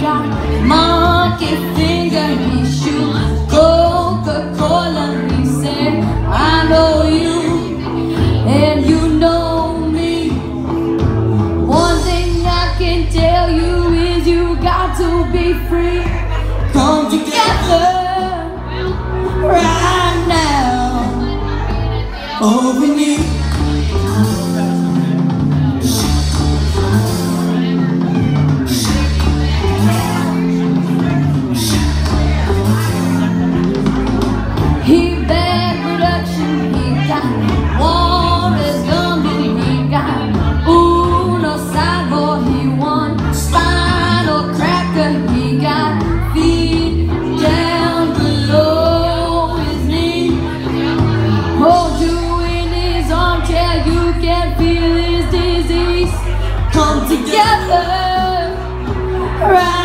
Got Coca-Cola, said, I know you, and you know me. One thing I can tell you is you got to be free. Come together right now. All we need. together. Right.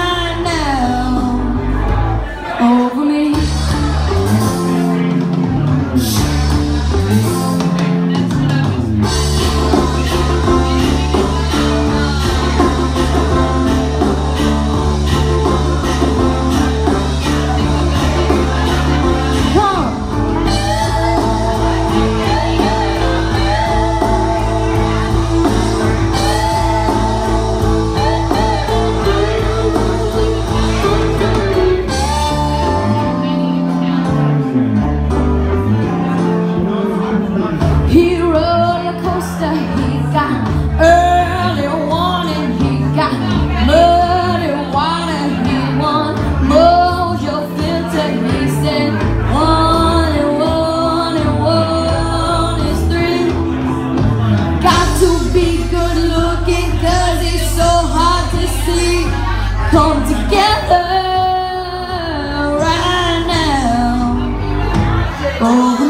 come together right now. Oh.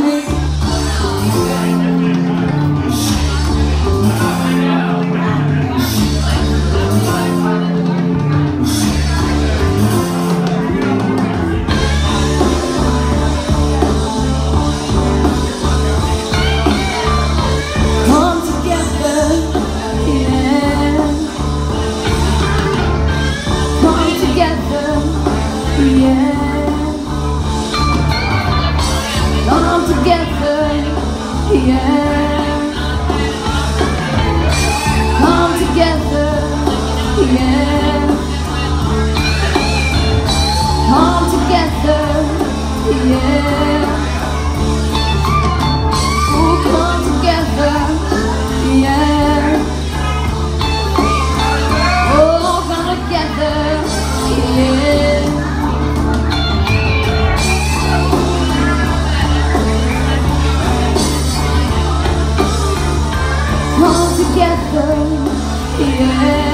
yeah All together, yeah. yeah.